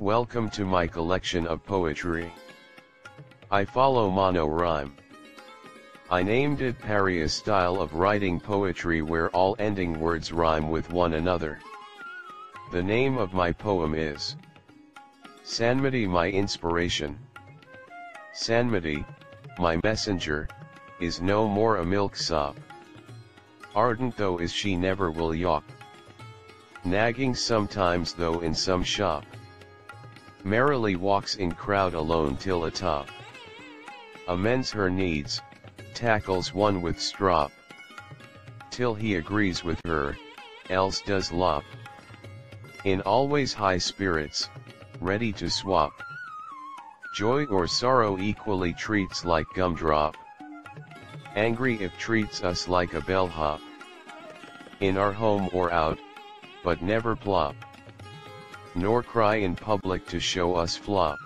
Welcome to my collection of poetry. I follow mono rhyme. I named it Pari style of writing poetry where all ending words rhyme with one another. The name of my poem is Sanmati my inspiration. Sanmati, my messenger, is no more a milksop. Ardent though is she never will yawp. Nagging sometimes though in some shop. Merrily walks in crowd alone till atop. Amends her needs, tackles one with strop. Till he agrees with her, else does lop. In always high spirits, ready to swap. Joy or sorrow equally treats like gumdrop. Angry if treats us like a bellhop. In our home or out, but never plop. Nor cry in public to show us flop.